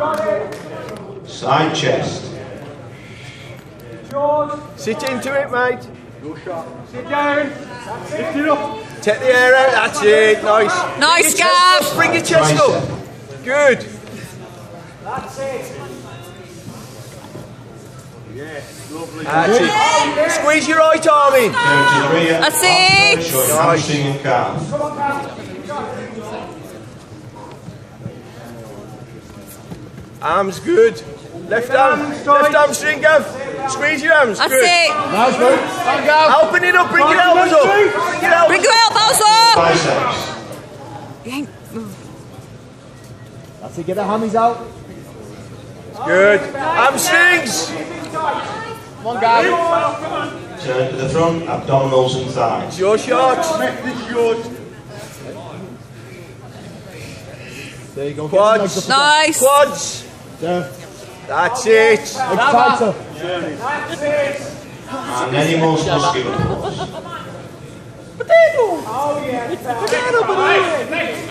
Side chest. Sit into it, mate. Sit down. Lift it up. Take the air out. That's it. Nice. Nice, Bring Gav. Bring your chest Tricep. up. Good. That's it. That's it. Squeeze your right arm in. Turn to the rear. That's After, it. Show your hamstring and calf. Arms good. Left arm. Left arm hamstring, Gav. Squeeze your arms. That's good. it. Nice move. Open it up. Bring your elbows up. Bring your elbows Bring your elbows up. Biceps. You ain't- That's it. Get the hammies out. Good. Hamstrings. Come on, Gav. Turn to the front. Abdominals and thighs. It's your shot. There you go. Quads. the legs up. Nice. Quads. There. That's it. Legs tighter. And any most muscular pulls.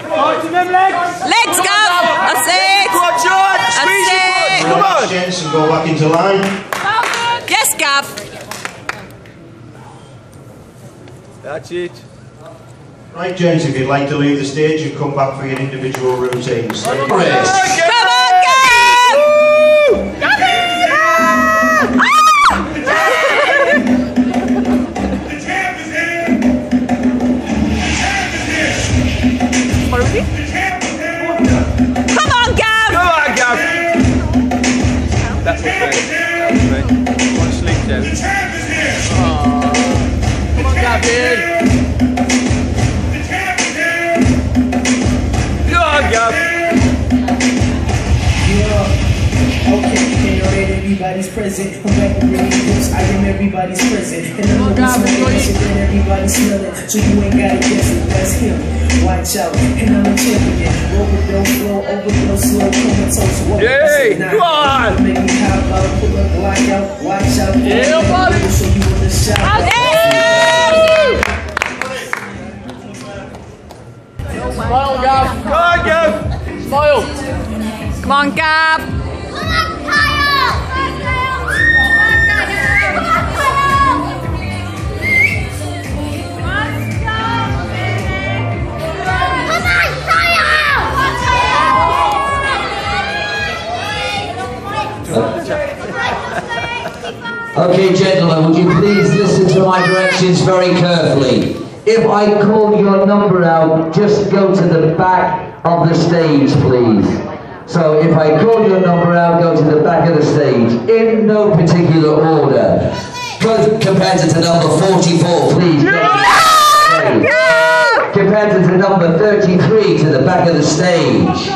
Tighten them legs. Legs, Gav. That's it. Quad shot. Squeeze your That's it. Come on. Gents and go back into line. Yes, Gav. Right, That's it. gents, if you'd like to leave the stage you come back for your individual routines. Race. That's it, mate. That's it, mate. One sleep down. Come on, Gav. Okay, can't know everybody's present. I'm back with really close. I am everybody's present. And I'm God, always we smelling so that everybody smell it. So you ain't gotta guess it. That's him. Watch out. And I'm a champion. Overdose, flow, overdose, slow, comatose. Whoa, Yay, I said, nah. come on. Make me hop out, pull up, lock out, watch out. Yeah, buddy. So you in the shot. Smile, Gav. Come on, Gav. Smile. Come on, Gav. Okay, gentlemen, would you please listen to my directions very carefully? If I call your number out, just go to the back of the stage, please. So if I call your number out, go to the back of the stage, in no particular order. Good competitor number 44, please. go to the back of the stage. Competitor number 33 to the back of the stage.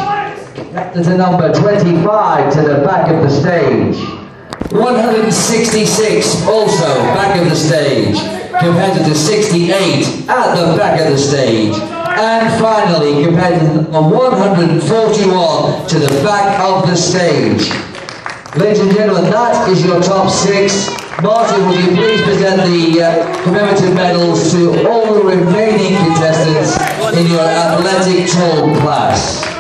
Competitor number 25 to the back of the stage. 166 also back of the stage. Competitor 68 at the back of the stage. And finally, competitor number 141 to the back of the stage. Ladies and gentlemen, that is your top six. Martin, will you please present the uh, commemorative medals to all the remaining contestants in your athletic tall class?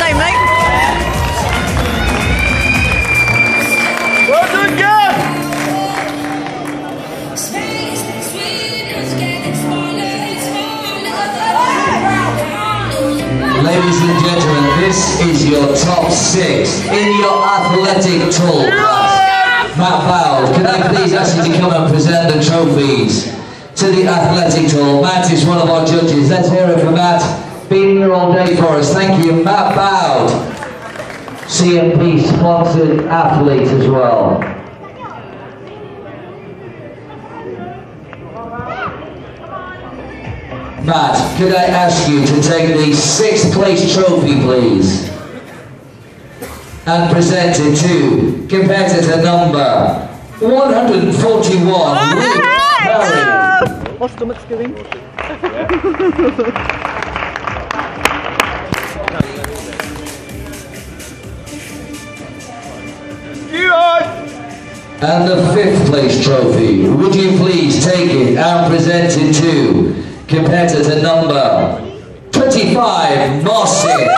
Top 16, mate. Well done, Gav. Ladies and gentlemen, this is your top six in your athletic tall class. Matt Bowles, can I please ask you to come and present the trophies to the athletic tall? Matt is one of our judges. Let's hear it for Matt. Been here all day for us. Thank you, Matt Bowles. CMP sponsored athlete as well. Matt, could I ask you to take the sixth place trophy, please? and present it to competitor number 141, Ruth Perry. My stomach's going. You And the fifth place trophy, would you please take it and present it to competitor number 25, Marcin.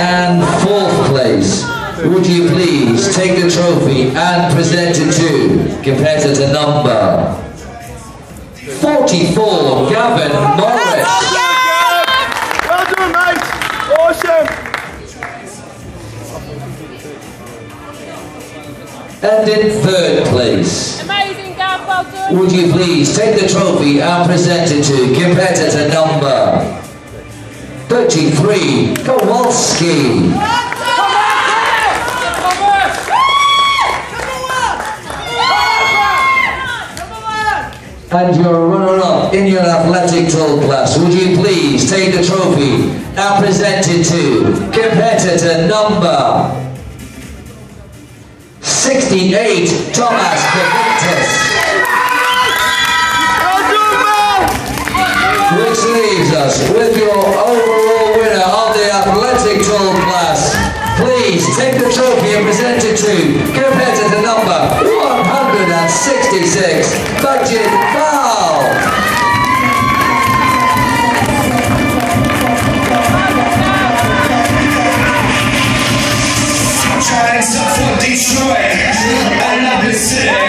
And fourth place, would you please take the trophy and present it to competitor number 44, Gavin. And in third place, Amazing, would you please take the trophy and present it to competitor number 33, Kowalski. And your runner-up in your athletic tall class, would you please take the trophy and present it to competitor number 68, Thomas done! Which leaves us with your overall winner of the athletic tall class. Please take the trophy and present it to competitor number 166, Budget 5. destroy faut Detroit, à.